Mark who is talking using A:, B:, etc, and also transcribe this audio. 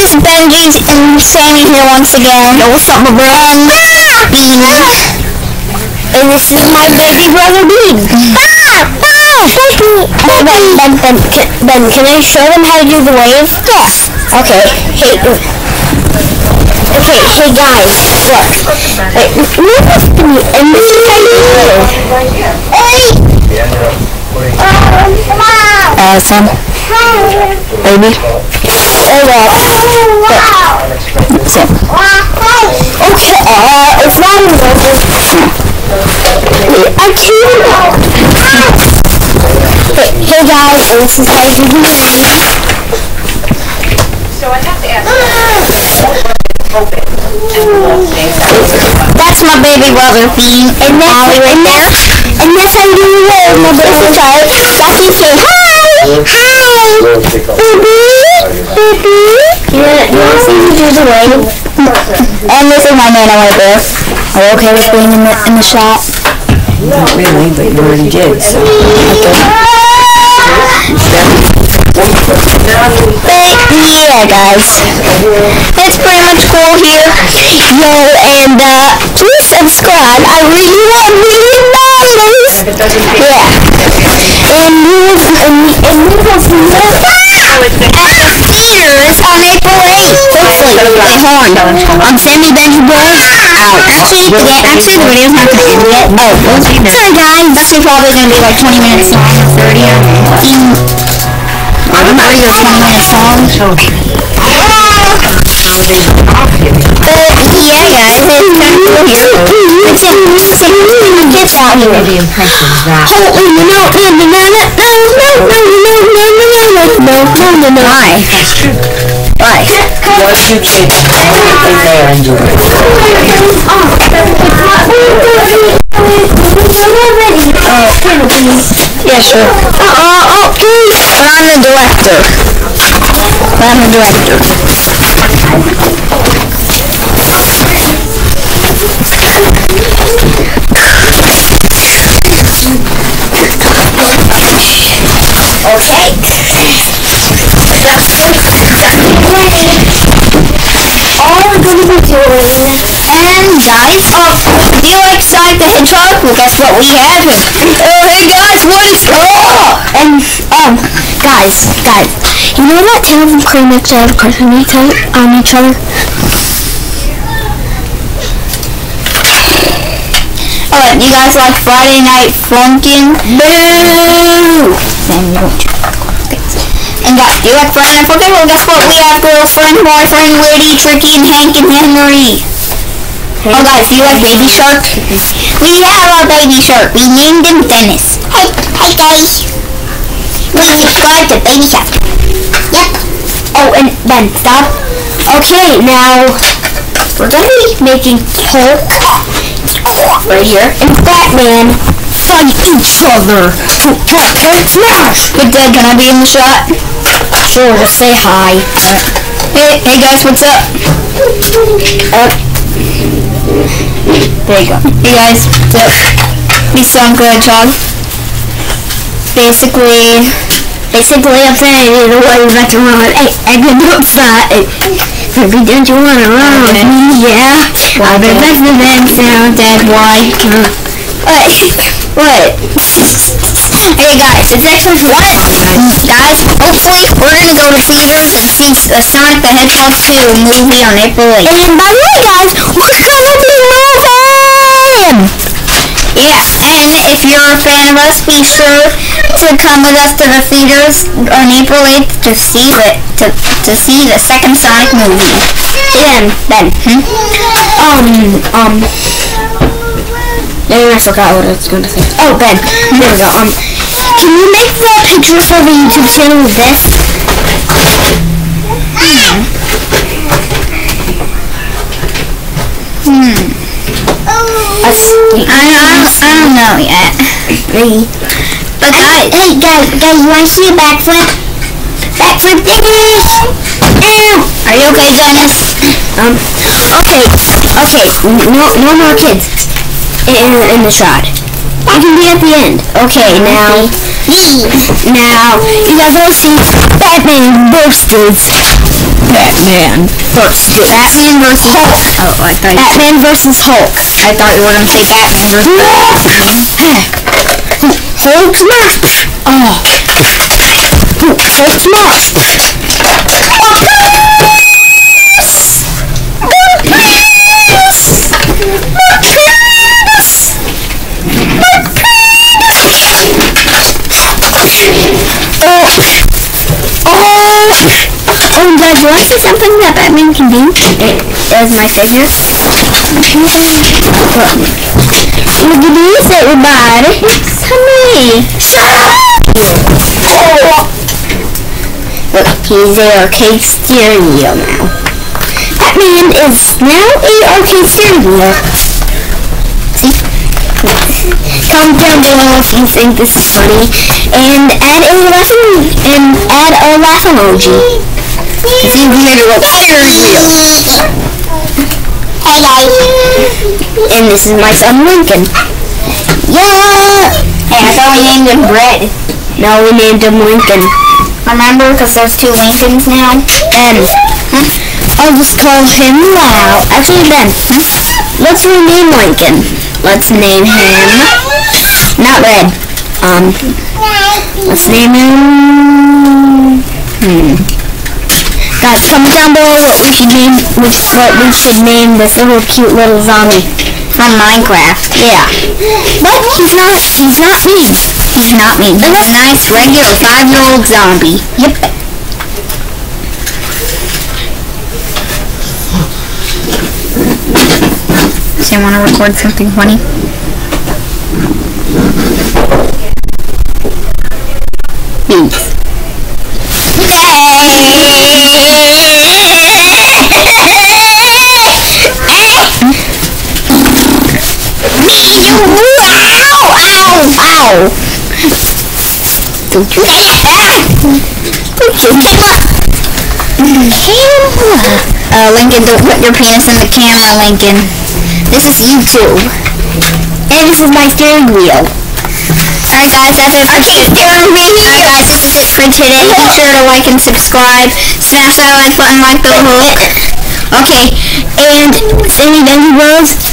A: guys, Benji and Sammy here once again. Yo, what's up, my bro? Um, Bean. And this is my baby brother Bean. Ah! Ah! Baby! Ben, Ben, Ben, can, Ben, can I show them how to do the wave? Yes. Okay. Hey. uh, Okay, hey guys, look. Wait, move this to me, and this is how you do it. Hey! Uh, Sam? Baby? Hey, what? Sam. Okay, uh, it's not even working. I can't. Hey, hey guys, this is how you do.
B: So I have to ask. Open. And we'll say that.
A: That's my baby brother, Bean. And that's, and that's, and that's how you do the wave, my baby child. Becky, say hi! Hi! Baby! Baby! Want, you want to see? And this is my nana right there. Are you okay with being in the, in the shot?
C: Not really, but you already did, so.
A: On. I'm Sammy Benji Bros. Out. Actually, yeah, actually the video's not gonna end yet. Oh, sorry guys. This is probably gonna be like 20 minutes long or 30 or even I don't know, 20 minutes long. But yeah, guys, it's kind of cool here. It's in, it's in, it's out here.
C: The impression that.
A: Holy no no no no no no no no no no no no no no Why?
C: That's true.
A: But
C: once you get everything there and do it.
A: Yeah, sure. Uh, uh, oh, please. I'm the director. I'm the director. The Hedgehog? Well, guess what we have. Oh, hey guys, what is, oh! And, um, guys, guys, you know that Tails and Kleenex have crush on each other, on each other? Oh, you guys like Friday Night Funkin'? Boo! Sam, you don't and guys, do you like Friday Night Funkin'? Well, guess what? We have girlfriend, boyfriend, Liddy, Tricky, and Hank, and Henry. Oh, guys, do you like Baby Shark? we have our Baby Shark. We named him Dennis. Hey, hey guys. We subscribe to Baby Shark. Yep. Oh, and Ben, stop. Okay, now we're gonna be making Hulk right here and Batman fight each other to Smash. Hey, Dad, can I be in the shot? Sure, just say hi. Hey, hey guys, what's up? Uh, there you go. Hey guys? Me Sonic the Hedgehog. Basically, basically I'm saying you know what you run. Hey, I can do it outside. Baby, don't you want to run with me? Yeah. I've been listening to them sound that why. What? What? Hey guys, it's actually what? Guys, hopefully we're gonna go to theaters and see uh, Sonic the Hedgehog 2 movie on April 8th. And by the way guys, we're gonna be! Yeah, and if you're a fan of us, be sure to come with us to the theaters on April 8th to see the to, to see the second Sonic movie. Ben, Ben, hmm? Um, um,
C: I forgot what I was going to say.
A: oh Ben, there we go. Um, can you make the picture for the YouTube channel with this? Hmm. I, I, know yet. Really? But guys, hey guys, guys, you want to see a backflip? Backflip, Dennis! Ow! Are you okay, Dennis? Um, okay, okay, no, no more kids in, in the shot. You can be at the end. Okay, now, now, you guys all see Batman Bursters. Batman. Batman versus Hulk. Oh, I thought Batman versus Hulk. I thought you were gonna say Batman versus Hulk smash. Oh. Hulk smash. Oh, Dad, you want to see something that Batman can do? It is my figure. Look at this, everybody. It's me. Shut up! Look, he's a arcade wheel now. Batman is now a arcade wheel. See? Comment down below if you think this is funny, and add a laugh and add a laugh emoji. Cause you made a steering wheel. Hey guys. And this is my son Lincoln. Yeah. Hey, I thought we named him Bread. No, we named him Lincoln. Remember, because there's two Lincolns now. And I'll just call him Wow. Actually, Ben, let's rename Lincoln. Let's name him not Red. Um, let's name him. Hmm. Guys, comment down below what we should name, which what we should name this little cute little zombie from Minecraft. Yeah, but he's not. He's not mean. He's not mean. He's a nice, regular five-year-old zombie. Yep. So you want to record something funny? Ow! Ow! Ow! Don't you Don't you Camera! Uh, Lincoln, don't put your penis in the camera, Lincoln. This is YouTube. And this is my steering wheel. Alright guys, that's it for today. Alright guys, this is it for today. Be sure to like and subscribe. Smash that like button like the Hulk. Okay, and Sammy Benji Bros.